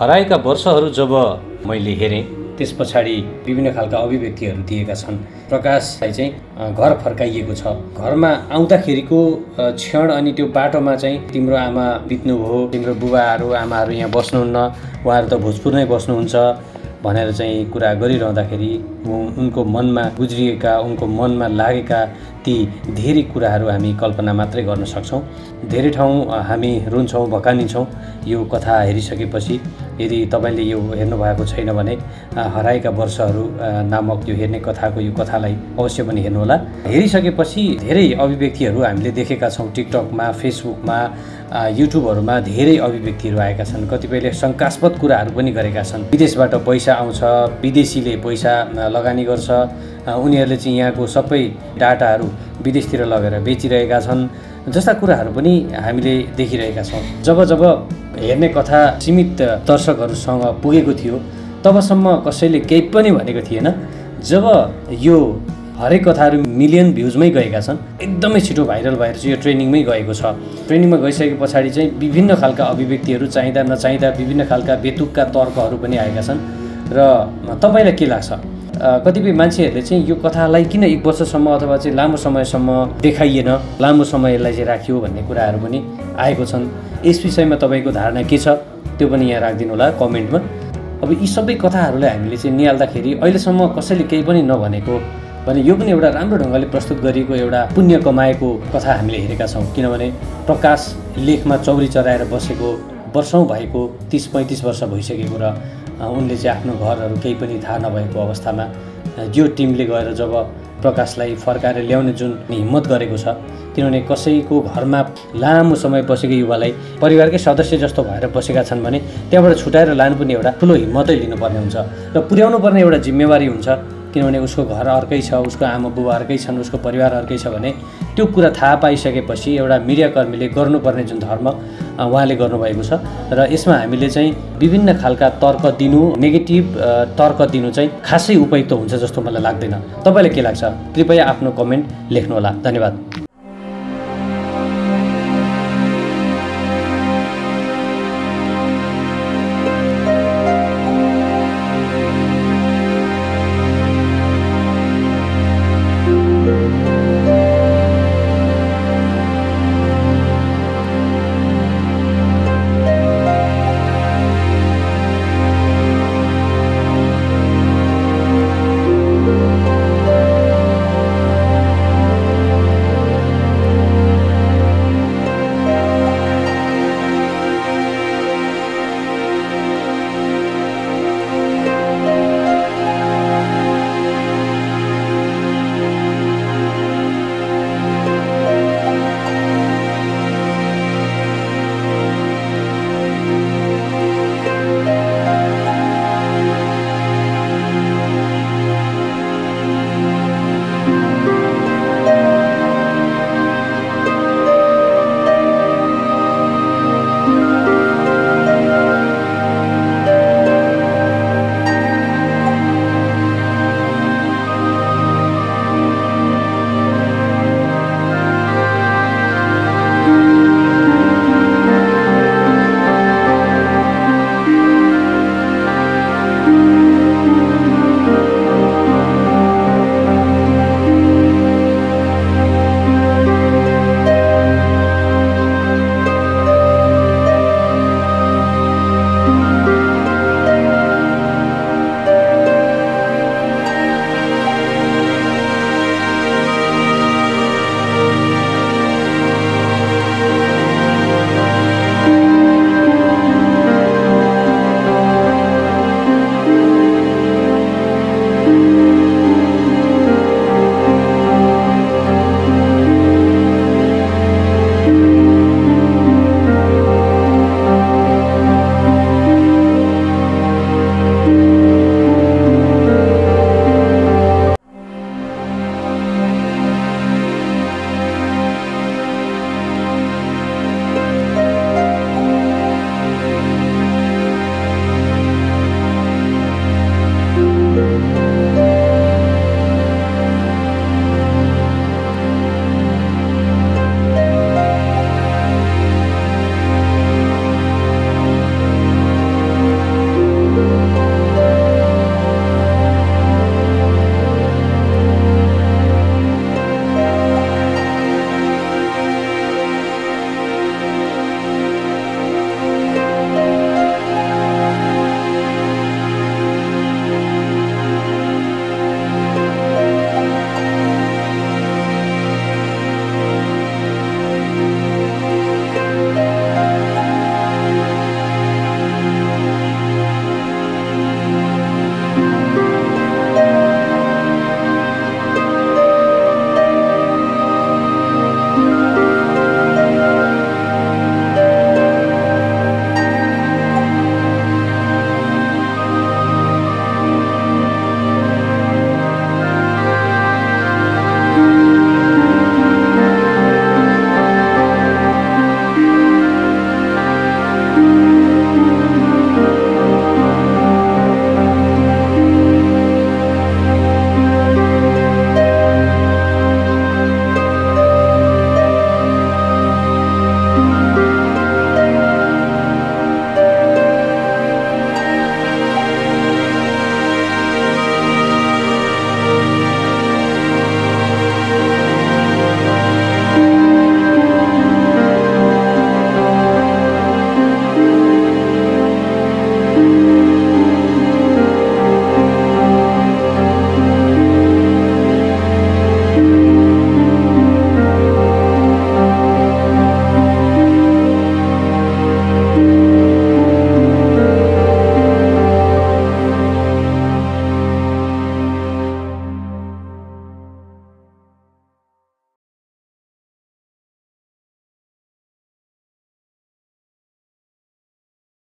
हराएका वर्षहरू जब मैले हेरेँ त्यस पछाडि विभिन्न खालका अभिव्यक्तिहरू दिएका छन्। प्रकाशलाई चाहिँ घर फर्काइएको छ। घरमा आउँदाखेरिको क्षण अनि त्यो बाटोमा चाहिँ तिम्रो आमा बित्नुभयो तिम्रो बुबाहरू आमाहरू यहाँ बस्नुहुन्न उहाँहरू त भोजपुर नै बस्नुहुन्छ भनेर चाहिँ कुरा गरिरहँदाखेरि उनको मनमा गुज्रिएका उनको मनमा लागेका ती धेरै कुराहरू हामी कल्पना मात्रै गर्न सक्छौँ। धेरै ठाउँ हामी रुन्छौँ भकानिन्छौँ। यो कथा हेरिसकेपछि यदि तपाईँले यो हेर्नुभएको छैन भने हराएका वर्षहरू नामक यो हेर्ने कथाको यो कथालाई अवश्य पनि हेर्नुहोला। हेरिसकेपछि धेरै अभिव्यक्तिहरू हामीले देखेका छौँ टिकटकमा फेसबुकमा युट्युबहरूमा धेरै अभिव्यक्तिहरू आएका छन्। कतिपयले शङ्कास्पद कुराहरू पनि गरेका छन्। विदेशबाट पैसा आउँछ विदेशीले पैसा लगानी गर्छ उनीहरूले चाहिँ यहाँको सबै डाटाहरू विदेशतिर लगेर बेचिरहेका छन्। जस्ता कुराहरू पनि हामीले देखिरहेका छौँ। जब जब हेर्ने कथा सीमित दर्शकहरूसँग पुगेको थियो तबसम्म कसैले केही पनि भनेको थिएन। जब यो हरेक कथाहरू मिलियन भ्युजमै गएका छन् एकदमै छिटो भाइरल भएर चाहिँ यो ट्रेनिङमै गएको छ। ट्रेनिङमा गइसके पछाडि चाहिँ विभिन्न खालका अभिव्यक्तिहरू चाहिँदा नचाहिँदा विभिन्न खालका बेतुकका तर्कहरू पनि आएका छन्। र तपाईँलाई के लाग्छ? कतिपय मान्छेहरूले चाहिँ यो कथालाई किन एक वर्षसम्म अथवा चाहिँ लामो समयसम्म देखाइएन लामो समयलाई चाहिँ राखियो भन्ने कुराहरू पनि आएको छन्। यस विषयमा तपाईँको धारणा के छ? त्यो पनि यहाँ राखिदिनु होला कमेन्टमा। अब यी सबै कथाहरूलाई हामीले चाहिँ निहाल्दाखेरि अहिलेसम्म कसैले केही पनि नभनेको भने यो पनि एउटा राम्रो ढङ्गले प्रस्तुत गरिएको एउटा पुण्य कमाएको कथा हामीले हेरेका छौँ। किनभने प्रकाश लेखमा चौरी चराएर बसेको वर्षौँ भएको तिस पैँतिस वर्ष भइसकेको र उनले चाहिँ आफ्नो घरहरू केही पनि थाहा नभएको अवस्थामा यो टिमले गएर जब प्रकाशलाई फर्काएर ल्याउने जुन हिम्मत गरेको छ किनभने कसैको घरमा लामो समय बसेको युवालाई परिवारकै सदस्य जस्तो भएर बसेका छन् भने त्यहाँबाट छुट्याएर लानु पनि एउटा ठुलो हिम्मतै लिनुपर्ने हुन्छ र पुर्याउनु पर्ने एउटा जिम्मेवारी हुन्छ। किनभने उसको घर अर्कै छ उसको आमा बुबा अर्कै छन् उसको परिवार अर्कै छ भने त्यो कुरा थाहा पाइसकेपछि एउटा मिडियाकर्मीले गर्नुपर्ने जुन धर्म उहाँले गर्नुभएको छ। र यसमा हामीले चाहिँ विभिन्न खालका तर्क दिनु नेगेटिभ तर्क दिनु चाहिँ खासै उपयुक्त हुन्छ जस्तो मलाई लाग्दैन। तपाईँलाई के लाग्छ? कृपया आफ्नो कमेन्ट लेख्नुहोला। धन्यवाद।